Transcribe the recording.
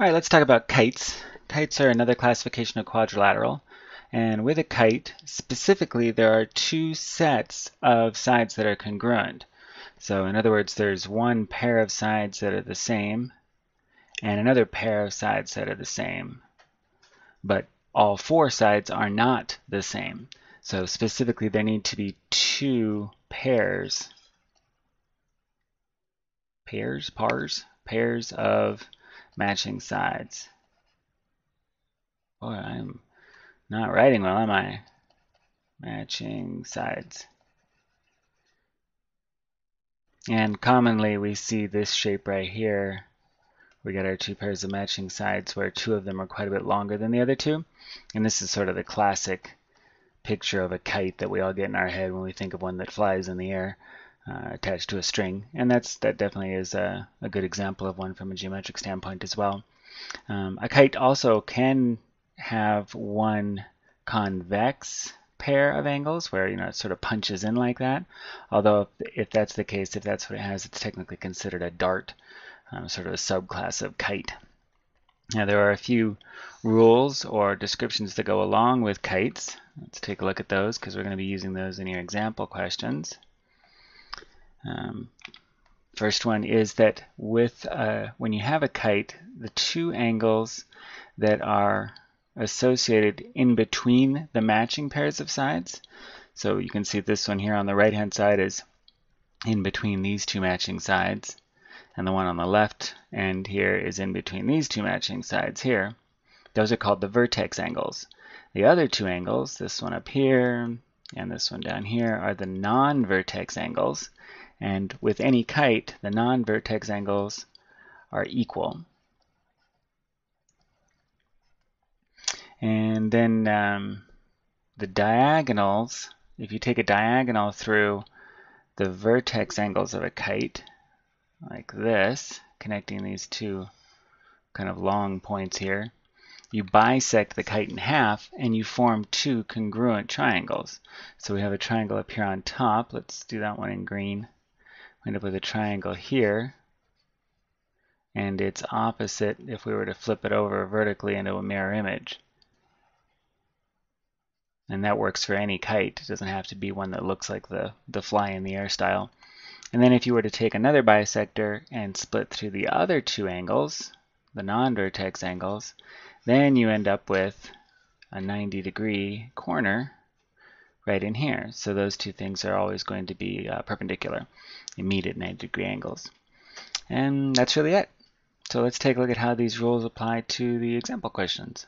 All right, let's talk about kites. Kites are another classification of quadrilateral. And with a kite, specifically, there are two sets of sides that are congruent. So in other words, there's one pair of sides that are the same and another pair of sides that are the same. But all four sides are not the same. So specifically, there need to be two pairs, pairs, pars, pairs of matching sides. Boy, I'm not writing well, am I? Matching sides. And commonly we see this shape right here. We get our two pairs of matching sides where two of them are quite a bit longer than the other two. And this is sort of the classic picture of a kite that we all get in our head when we think of one that flies in the air uh, attached to a string. And that's that definitely is a, a, good example of one from a geometric standpoint as well. Um, a kite also can have one convex pair of angles where you know it sort of punches in like that. Although if, if that's the case, if that's what it has, it's technically considered a dart, um, sort of a subclass of kite. Now there are a few rules or descriptions that go along with kites. Let's take a look at those because we're going to be using those in your example questions. Um, first one is that with uh, when you have a kite, the two angles that are associated in between the matching pairs of sides. So you can see this one here on the right hand side is in between these two matching sides and the one on the left end here is in between these two matching sides here. Those are called the vertex angles. The other two angles, this one up here and this one down here, are the non-vertex angles. And with any kite, the non-vertex angles are equal. And then um, the diagonals, if you take a diagonal through the vertex angles of a kite, like this, connecting these two kind of long points here, you bisect the kite in half and you form two congruent triangles. So we have a triangle up here on top. Let's do that one in green. End up with a triangle here and its opposite if we were to flip it over vertically into a mirror image. And that works for any kite. It doesn't have to be one that looks like the, the fly in the air style. And then if you were to take another bisector and split through the other two angles, the non-vertex angles, then you end up with a 90 degree corner right in here. So those two things are always going to be uh, perpendicular and meet at 90 degree angles. And that's really it. So let's take a look at how these rules apply to the example questions.